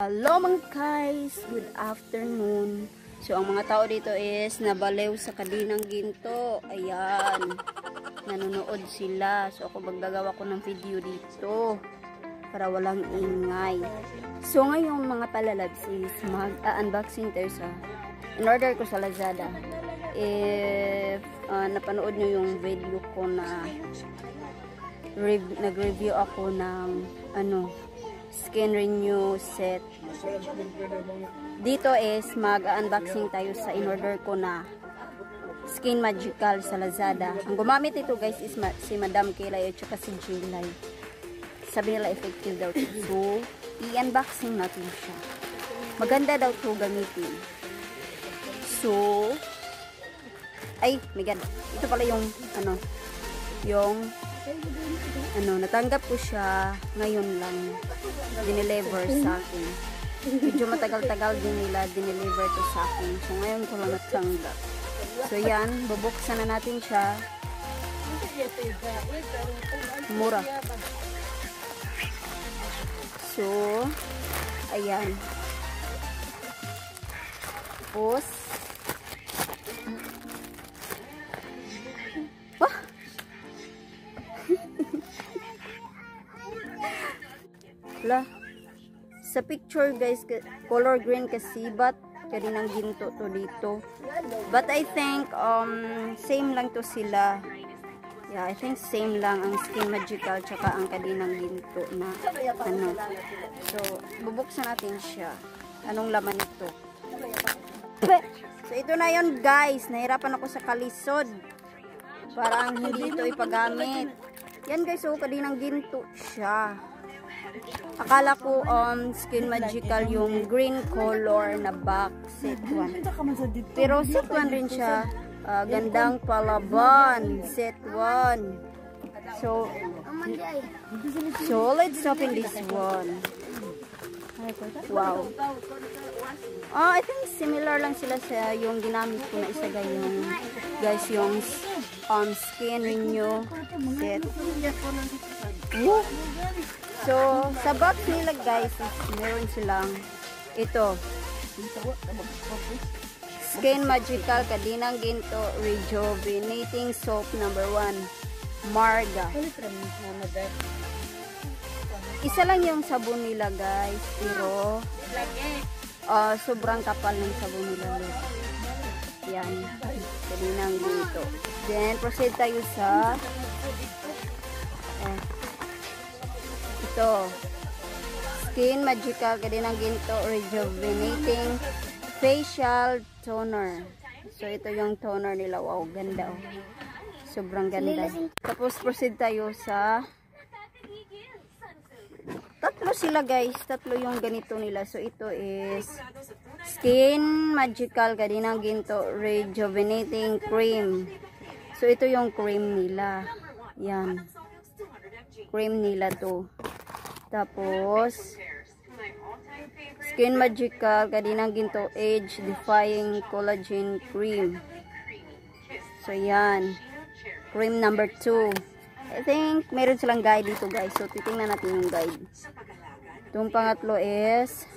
Hello mga guys! Good afternoon! So, ang mga tao dito is nabalew sa kadinang ginto. Ayan. Nanonood sila. So, ako maggagawa ko ng video dito para walang ingay. So, ngayon mga palalabs is mag-unboxing tayo sa in-order ko sa Lazada. If ah, napanood nyo yung video ko na rev- nag-review ako ng ano, skin renew set dito is mag-unboxing tayo sa in-order ko na Skin Magical sa Lazada. Ang gumamit ito guys is ma si Madam Kilay at saka si Jilay. Sabi nila effective daw ito. So, i-unboxing natin siya. Maganda daw ito gamitin. So, ay, my God. Ito pala yung, ano, yung, ano, natanggap ko siya ngayon lang. Dineliver sa akin medyo matagal-tagal din nila dineliver to sa akin. So, ngayon ko lang natanggap. So, yan. Bubuksan na natin siya. Mura. So, ayan. Tapos, wah! Wala sa picture guys ka- color green kasi but kaninang ginto to dito but I think um same lang to sila yeah I think same lang ang skin magical tsaka ang kaninang ginto na ano. So bubuksan natin siya. Anong laman ito? So ito na yon guys. Nahirapan ako sa kalisod. Parang hindi ito ipagamit. yan guys so kaninang ginto siya. Akala ko um skin magical yung green color na box set 1. Pero set 1 rin siya. Ah, gandang palaban set 1. So So let's open this one. Wow. Oh, I think similar lang sila sa yung ginamit ko na isa yung guys yung um skin renew set. Woo! So, sa box nila guys, meron silang ito. Skin Magical Kadinang Ginto Rejuvenating Soap number 1. Marga. Isa lang yung sabon nila guys, pero ah, sobrang kapal ng sabon nila. Yan. Kadinang Ginto. Then, proceed tayo sa eh, ito. Skin Magical Kadinang Ginto Rejuvenating Facial Toner. So, ito yung toner nila. Wow, ganda oh. Sobrang ganda. Tapos, proceed tayo sa tatlo sila guys. Tatlo yung ganito nila. So, ito is Skin Magical Kadinang Ginto Rejuvenating Cream. So, ito yung cream nila. Yan. Cream nila to. Tapos, Skin Magical Kadinang Ginto Age Defying Collagen Cream. So, yan. Cream number 2. I think, meron silang guide dito guys. So, titingnan natin yung guide. Itong pangatlo is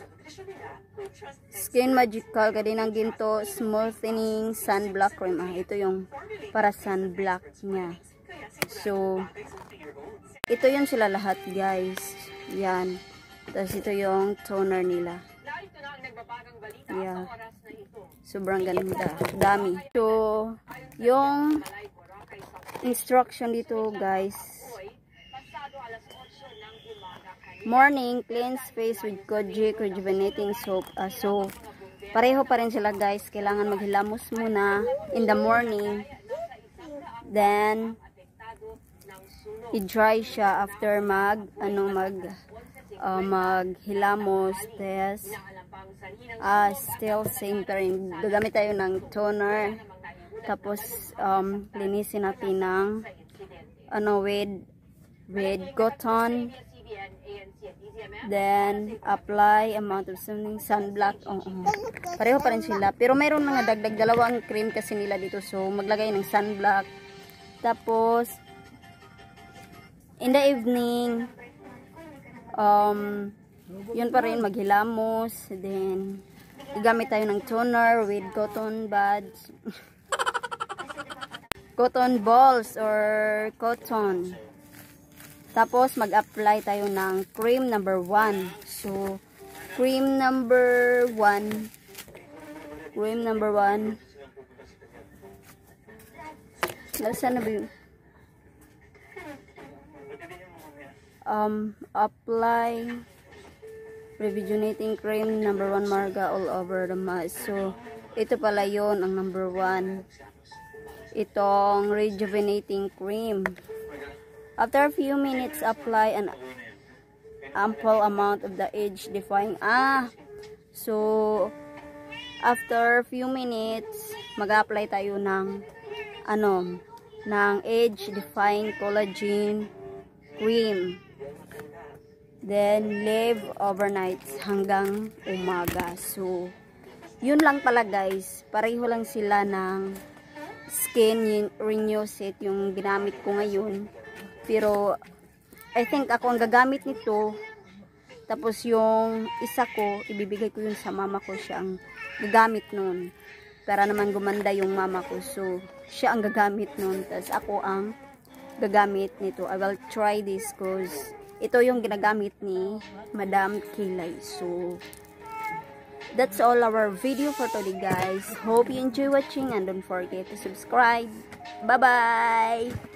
Skin Magical Kadinang Ginto Smoothening Sunblock Cream. Ah, ito yung para sunblock niya. So, ito yun sila lahat guys. Yan. Tapos ito yung toner nila. Yeah. Sobrang ganda. Dami. So, yung instruction dito guys. Morning, cleanse face with Kojic Rejuvenating Soap. Ah, so, pareho pa rin sila guys. Kailangan maghilamos muna in the morning. Then, i-dry siya after mag ano mag uh, maghilamos test ah still same pa rin gagamit tayo ng toner tapos um, linisin natin ng ano with with cotton Then, apply amount of something, sunblock. Oo. Pareho pa rin sila. Pero mayroon mga dagdag dalawang cream kasi nila dito. So, maglagay ng sunblock. Tapos, in the evening, um, yun pa rin, maghilamos. Then, igamit tayo ng toner with cotton buds. cotton balls or cotton. Tapos, mag-apply tayo ng cream number 1. So, cream number 1. Cream number 1. Nasaan na ba? Um, apply rejuvenating cream number 1 marga all over the mask. So, ito pala yon ang number 1. Itong rejuvenating cream. After a few minutes, apply an ample amount of the age-defying. Ah! So, after a few minutes, mag-apply tayo ng ano, ng age-defying collagen cream. Then, leave overnight hanggang umaga. So, yun lang pala guys. Pareho lang sila ng skin renew set yung ginamit ko ngayon. Pero, I think ako ang gagamit nito. Tapos yung isa ko, ibibigay ko yun sa mama ko. Siya ang gagamit nun. Para naman gumanda yung mama ko. So, siya ang gagamit nun. Tapos ako ang gagamit nito. I will try this cause ito yung ginagamit ni Madam Kilay. So, that's all our video for today guys. Hope you enjoy watching and don't forget to subscribe. Bye-bye!